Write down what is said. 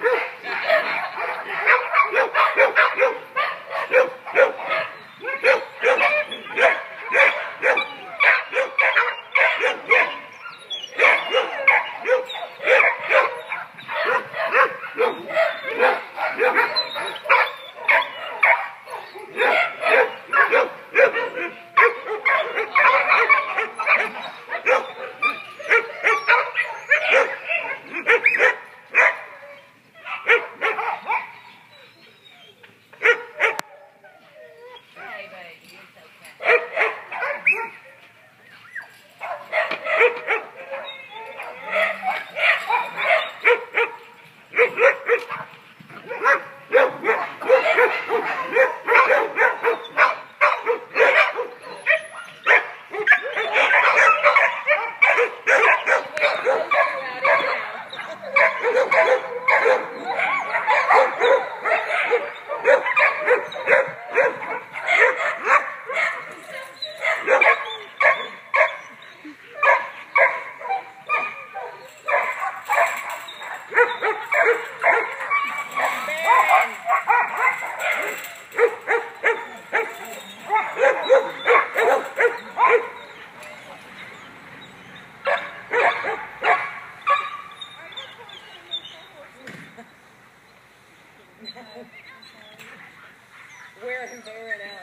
Hey! baby. It's okay. We're in there now.